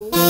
Oh.